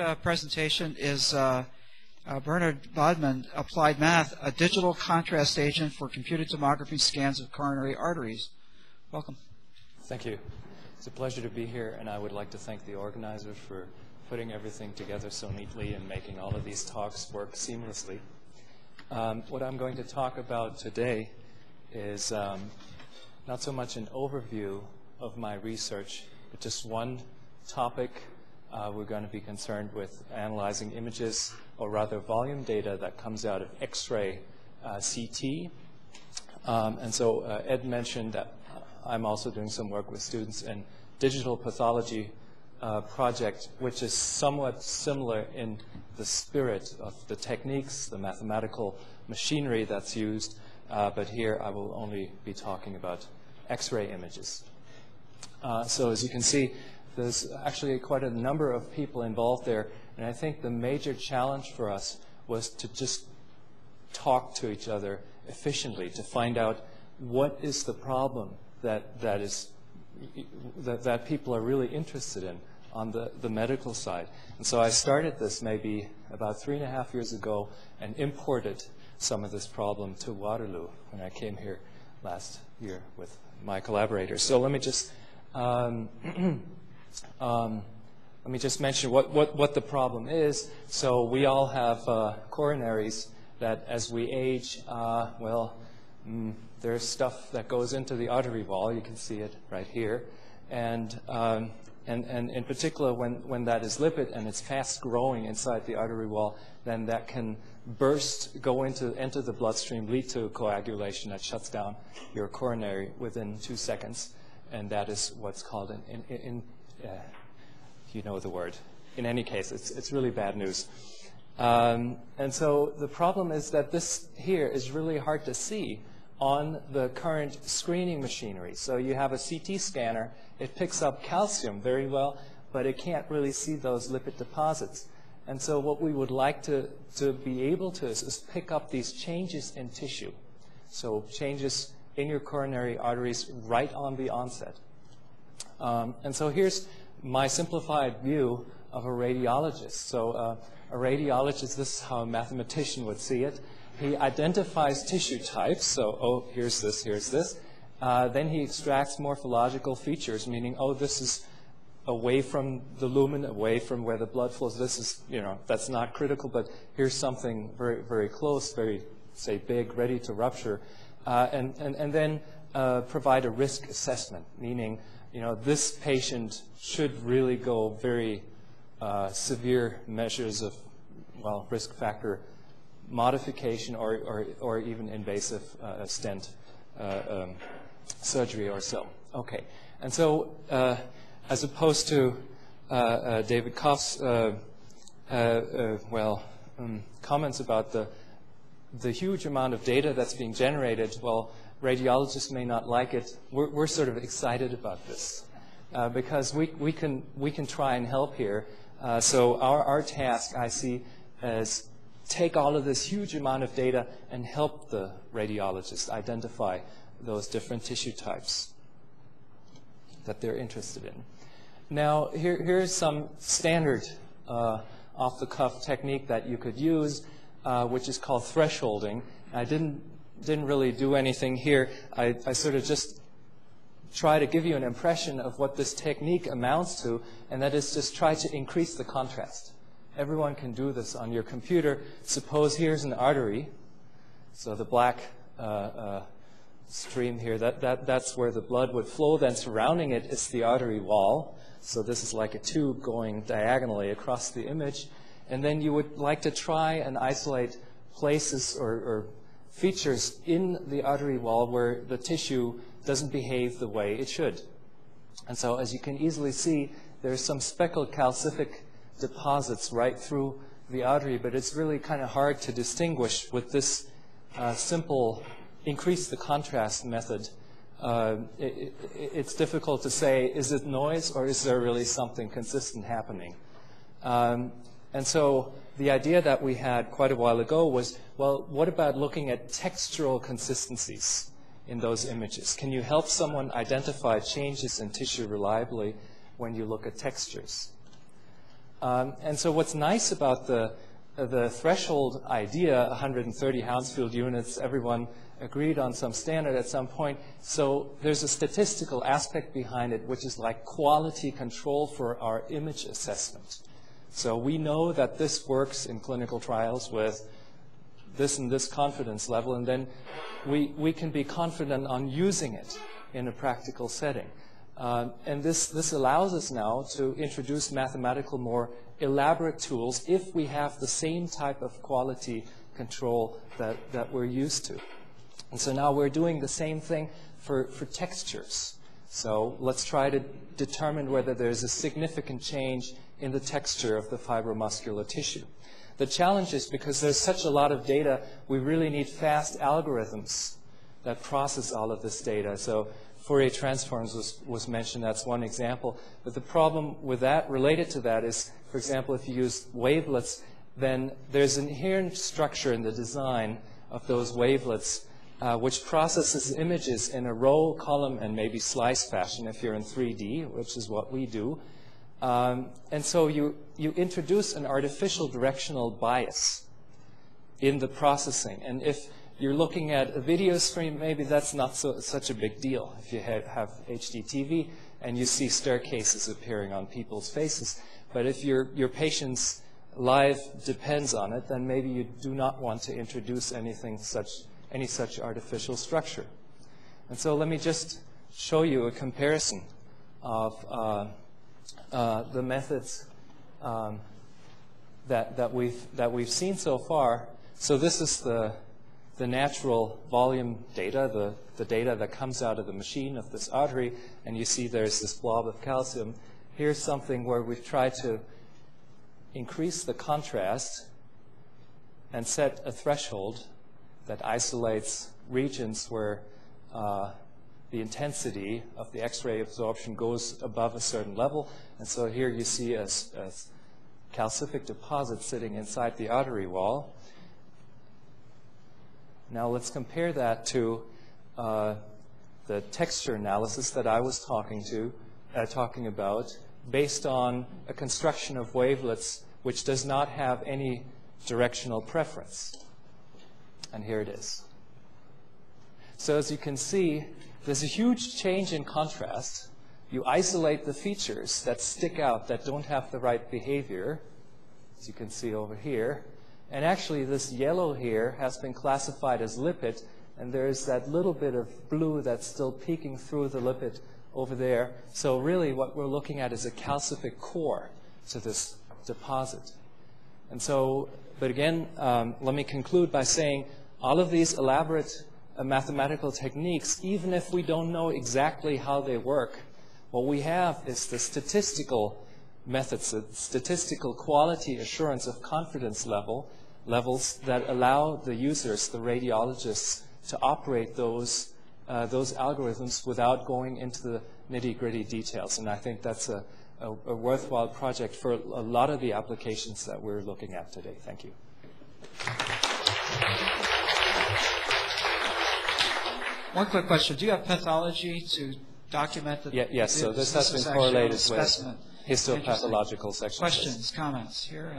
uh, presentation is uh, uh, Bernhard Bodmann, Applied Math, a digital contrast agent for computed tomography scans of coronary arteries. Welcome. Thank you. It's a pleasure to be here, and I would like to thank the organizers for putting everything together so neatly and making all of these talks work seamlessly. Um, what I'm going to talk about today is um, not so much an overview of my research, but just one topic uh, we're going to be concerned with analyzing images, or rather volume data that comes out of X-ray uh, CT. Um, and so uh, Ed mentioned that I'm also doing some work with students in digital pathology uh, project, which is somewhat similar in the spirit of the techniques, the mathematical machinery that's used, uh, but here I will only be talking about X-ray images. Uh, so as you can see, there's actually quite a number of people involved there, and I think the major challenge for us was to just talk to each other efficiently to find out what is the problem that, that, is, that, that people are really interested in on the, the medical side. And so I started this maybe about three and a half years ago and imported some of this problem to Waterloo when I came here last year with my collaborators. So let me just um, um, let me just mention what, what, what the problem is. So we all have uh, coronaries that as we age, uh, well, mm, there's stuff that goes into the artery wall. You can see it right here. And, um, and, and in particular, when, when that is lipid and it's fast growing inside the artery wall, then that can burst, go into, enter the bloodstream, lead to coagulation that shuts down your coronary within two seconds. And that is what's called an in, in, uh, you know the word. In any case, it's, it's really bad news. Um, and so the problem is that this here is really hard to see on the current screening machinery. So you have a CT scanner, it picks up calcium very well, but it can't really see those lipid deposits. And so what we would like to, to be able to is, is pick up these changes in tissue. So changes in your coronary arteries right on the onset. Um, and so here's my simplified view of a radiologist. So uh, a radiologist, this is how a mathematician would see it. He identifies tissue types. So, oh, here's this, here's this. Uh, then he extracts morphological features, meaning, oh, this is away from the lumen, away from where the blood flows. This is, you know, that's not critical, but here's something very, very close, very, say, big, ready to rupture. Uh, and, and, and then uh, provide a risk assessment, meaning you know, this patient should really go very uh, severe measures of, well, risk factor modification or, or, or even invasive uh, stent uh, um, surgery or so. Okay. And so, uh, as opposed to uh, uh, David Koff's, well, um, comments about the, the huge amount of data that's being generated, well, radiologists may not like it. We're, we're sort of excited about this uh, because we, we, can, we can try and help here. Uh, so our, our task, I see, is take all of this huge amount of data and help the radiologist identify those different tissue types that they're interested in. Now, here, here's some standard uh, off-the-cuff technique that you could use, uh, which is called thresholding. I didn't didn't really do anything here. I, I sort of just try to give you an impression of what this technique amounts to, and that is just try to increase the contrast. Everyone can do this on your computer. Suppose here's an artery. So the black uh, uh, stream here, that, that, that's where the blood would flow. Then surrounding it is the artery wall. So this is like a tube going diagonally across the image. And then you would like to try and isolate places or, or features in the artery wall where the tissue doesn't behave the way it should. And so as you can easily see, there's some speckled calcific deposits right through the artery, but it's really kind of hard to distinguish with this uh, simple increase the contrast method. Uh, it, it, it's difficult to say, is it noise or is there really something consistent happening? Um, and so the idea that we had quite a while ago was, well, what about looking at textural consistencies in those images? Can you help someone identify changes in tissue reliably when you look at textures? Um, and so what's nice about the, the threshold idea, 130 Hounsfield units, everyone agreed on some standard at some point. So there's a statistical aspect behind it, which is like quality control for our image assessment. So we know that this works in clinical trials with this and this confidence level, and then we, we can be confident on using it in a practical setting. Uh, and this, this allows us now to introduce mathematical, more elaborate tools if we have the same type of quality control that, that we're used to. And so now we're doing the same thing for, for textures. So let's try to determine whether there's a significant change in the texture of the fibromuscular tissue. The challenge is because there's such a lot of data, we really need fast algorithms that process all of this data. So Fourier transforms was, was mentioned. That's one example. But the problem with that, related to that, is, for example, if you use wavelets, then there's an inherent structure in the design of those wavelets uh, which processes images in a row, column, and maybe slice fashion if you're in 3D, which is what we do. Um, and so you, you introduce an artificial directional bias in the processing. And if you're looking at a video stream, maybe that's not so, such a big deal. If you have, have HD TV and you see staircases appearing on people's faces, but if your, your patient's life depends on it, then maybe you do not want to introduce anything such, any such artificial structure. And so let me just show you a comparison of uh, the methods um, that, that, we've, that we've seen so far. So this is the the natural volume data, the, the data that comes out of the machine of this artery, and you see there's this blob of calcium. Here's something where we've tried to increase the contrast and set a threshold that isolates regions where uh, the intensity of the X-ray absorption goes above a certain level. And so here you see a, a calcific deposit sitting inside the artery wall. Now let's compare that to uh, the texture analysis that I was talking to, uh, talking about, based on a construction of wavelets which does not have any directional preference. And here it is. So as you can see, there's a huge change in contrast. You isolate the features that stick out, that don't have the right behavior, as you can see over here, and actually, this yellow here has been classified as lipid, and there's that little bit of blue that's still peeking through the lipid over there. So really, what we're looking at is a calcific core to this deposit. And so, but again, um, let me conclude by saying all of these elaborate mathematical techniques, even if we don't know exactly how they work, what we have is the statistical methods, the statistical quality assurance of confidence level levels that allow the users, the radiologists, to operate those, uh, those algorithms without going into the nitty-gritty details. And I think that's a, a, a, worthwhile project for a lot of the applications that we're looking at today. Thank you. One quick question. Do you have pathology to document the... Yeah, yes, so this, this has been correlated with histopathological sections. Questions, comments here?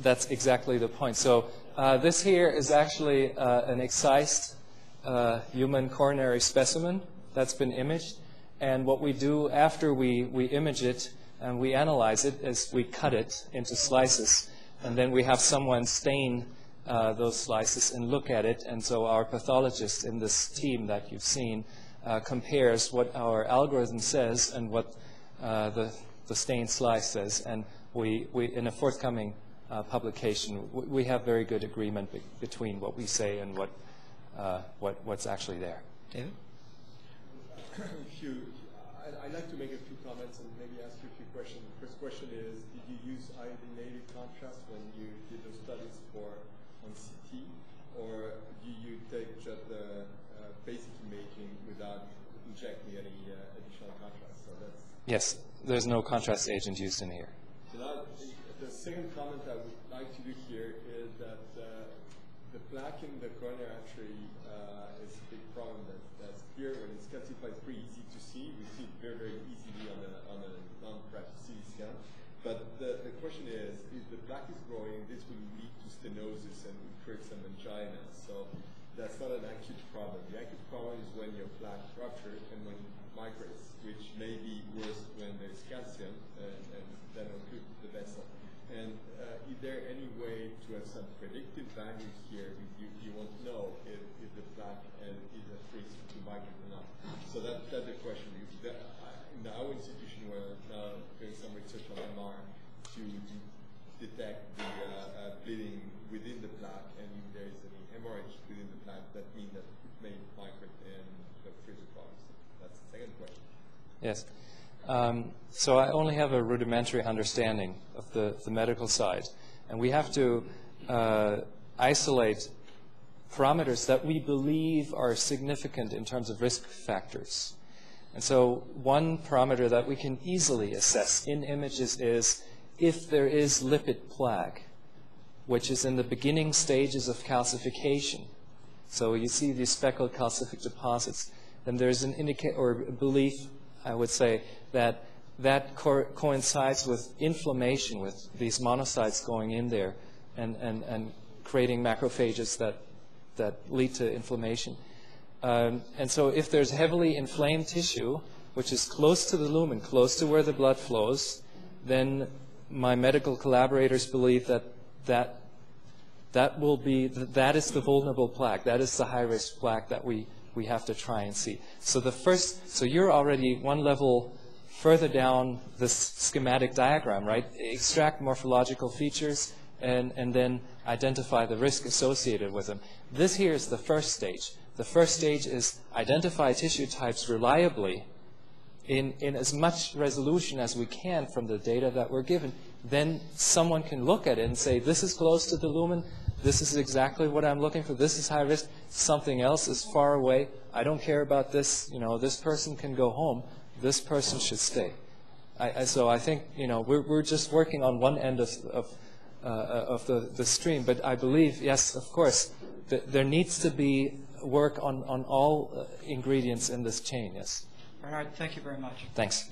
that's exactly the point. So uh, this here is actually uh, an excised uh, human coronary specimen that's been imaged. And what we do after we, we image it and we analyze it is we cut it into slices. And then we have someone stain uh, those slices and look at it. And so our pathologist in this team that you've seen uh, compares what our algorithm says and what uh, the, the stained slice says. And we, we, in a forthcoming uh, publication, we have very good agreement be between what we say and what, uh, what, what's actually there. David? You, I'd like to make a few comments and maybe ask you a few questions. The first question is, did you use iodinated contrast when you did those studies for on CT, or do you take just the uh, basic imaging without injecting any uh, additional contrast? So that's yes, there's no contrast agent used in here. So now, the second comment I would like to do here is that uh, the plaque in the coronary artery uh, is a big problem that, that's here when it's calcified. It's pretty easy to see. We see it very, very easily on a, on a non-prep CT But the, the question is, if the plaque is growing, this will lead to stenosis and create some angina. So that's not an acute problem. The acute problem is when your plaque ruptures and when it migrates, which may be worse when there's calcium and, and then occlude the vessel. And uh, is there any way to have some predictive value here? You, you won't know if, the plaque uh, is at risk to migrate or not. So that, that's the question. I, in our institution, we're now doing some research on MR to, to detect the uh, uh, bleeding within the plaque, and if there is any hemorrhage within the plaque, that means that it may migrate and freeze the. That's the second question. Yes. Um, so I only have a rudimentary understanding of the, the medical side. And we have to uh, isolate parameters that we believe are significant in terms of risk factors. And so one parameter that we can easily assess in images is if there is lipid plaque, which is in the beginning stages of calcification. So you see these speckled calcific deposits, then there's an indicator or belief I would say that that co coincides with inflammation, with these monocytes going in there and, and, and creating macrophages that, that lead to inflammation. Um, and so if there's heavily inflamed tissue, which is close to the lumen, close to where the blood flows, then my medical collaborators believe that that, that will be, that is the vulnerable plaque. That is the high-risk plaque that we we have to try and see. So the first, so you're already one level further down this schematic diagram, right? Extract morphological features and, and then identify the risk associated with them. This here is the first stage. The first stage is identify tissue types reliably in, in as much resolution as we can from the data that we're given. Then someone can look at it and say, this is close to the lumen, this is exactly what I'm looking for. This is high risk. Something else is far away. I don't care about this. You know, this person can go home. This person should stay. I, I, so I think you know we're we're just working on one end of of, uh, of the, the stream, but I believe yes, of course, th- there needs to be work on on all uh, ingredients in this chain. Yes. Bernhard, thank you very much. Thanks.